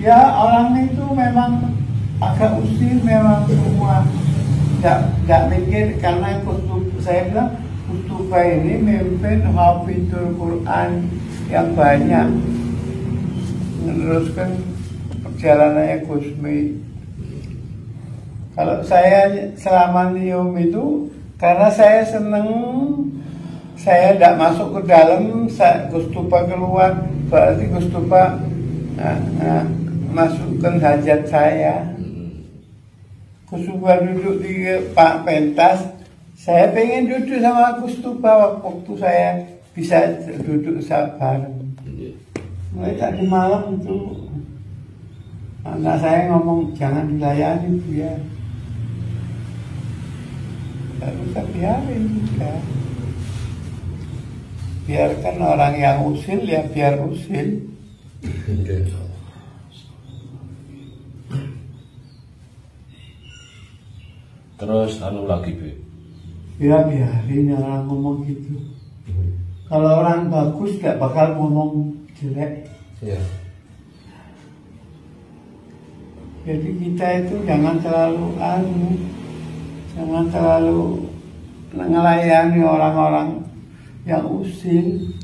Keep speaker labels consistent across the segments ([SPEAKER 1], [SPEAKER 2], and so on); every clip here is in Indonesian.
[SPEAKER 1] Ya orang itu memang agak usil memang semua nggak nggak mikir karena kutub saya bilang kutuba ini memimpin hafidul Quran yang banyak meneruskan perjalanannya Gusmi. Kalau saya selama nium itu karena saya seneng saya tidak masuk ke dalam, saya Gustuba keluar, berarti Gustuba nah, masukkan hajat saya. Gustuba duduk di Pak Pentas, saya pengen duduk sama Gustuba waktu saya bisa duduk bareng. Mulai tadi malam itu anak saya ngomong jangan dilayani bu ya. Lalu saya biarin juga biarkan orang yang usil ya biar usil
[SPEAKER 2] terus anu lagi Bu.
[SPEAKER 1] ya biarin orang ngomong gitu kalau orang bagus gak bakal ngomong jelek
[SPEAKER 2] Iya.
[SPEAKER 1] jadi kita itu jangan terlalu anu jangan terlalu ngelayani orang-orang yang usil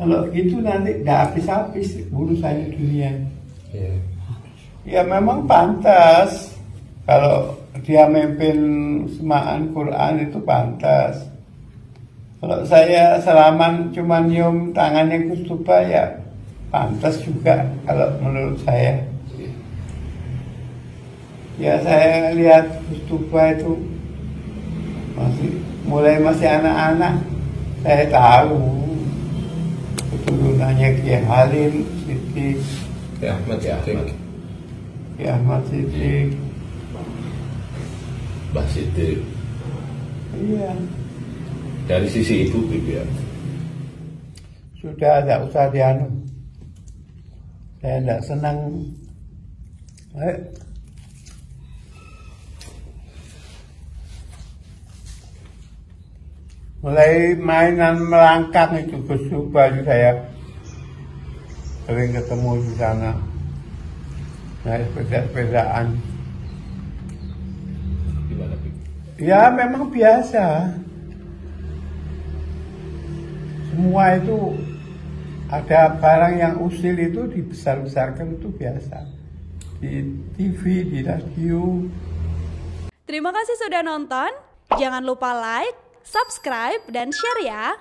[SPEAKER 1] kalau gitu nanti gak habis-habis urusannya dunia
[SPEAKER 2] Iya.
[SPEAKER 1] Ya memang pantas kalau dia memimpin semaan Quran itu pantas. Kalau saya selaman cuma nyium tangannya Gus Tuba ya pantas juga kalau menurut saya. Ya saya lihat Gus Tuba itu masih mulai masih anak-anak saya tahu keturunannya Kiai Halim, Siti,
[SPEAKER 2] Ya Ahmad Ahmad.
[SPEAKER 1] Kiai Ahmad Siddiq,
[SPEAKER 2] Mbah Siti.
[SPEAKER 1] iya.
[SPEAKER 2] Dari sisi ibu Bibi ya.
[SPEAKER 1] sudah tidak usah dianu saya tidak senang eh, mulai mainan melangkang itu bersumpah saya sering ketemu di sana naik sepeda-sepedaan? Ya memang biasa. Semua itu ada barang yang usil itu dibesar-besarkan itu biasa. Di TV, di radio.
[SPEAKER 3] Terima kasih sudah nonton. Jangan lupa like, subscribe, dan share ya.